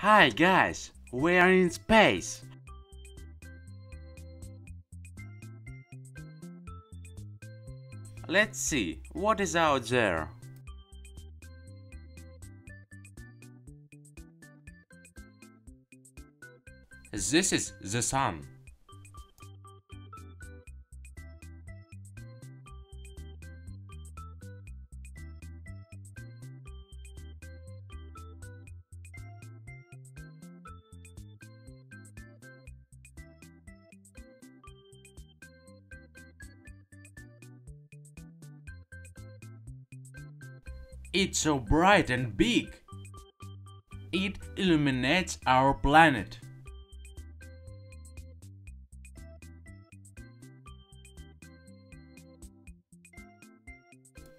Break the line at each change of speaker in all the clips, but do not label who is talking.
Hi guys, we are in space. Let's see what is out there. This is the sun. It's so bright and big. It illuminates our planet.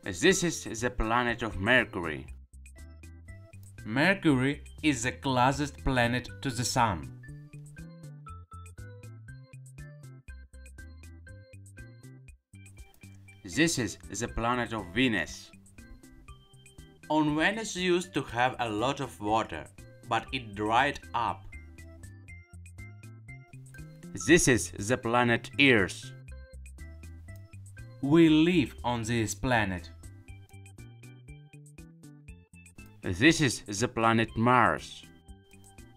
This is the planet of Mercury. Mercury is the closest planet to the Sun. This is the planet of Venus. On Venus used to have a lot of water, but it dried up. This is the planet Earth. We live on this planet. This is the planet Mars.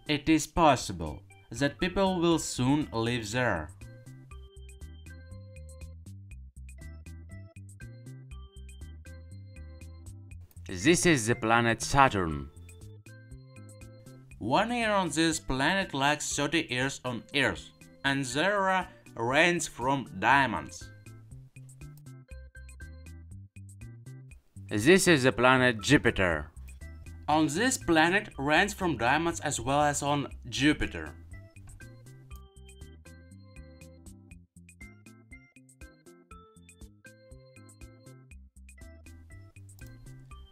It is possible that people will soon live there. This is the planet Saturn. One year on this planet like 30 years on Earth, and there are rains from diamonds. This is the planet Jupiter. On this planet rains from diamonds as well as on Jupiter.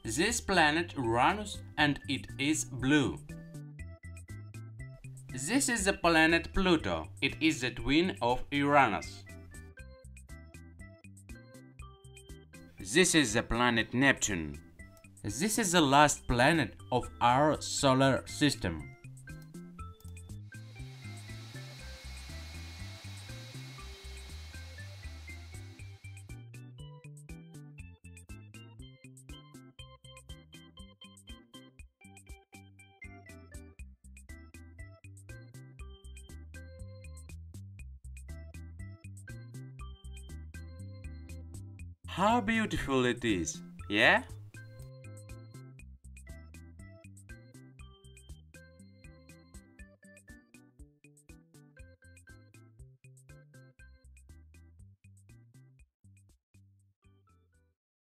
This planet Uranus and it is blue. This is the planet Pluto. It is the twin of Uranus. This is the planet Neptune. This is the last planet of our solar system. How beautiful it is, yeah?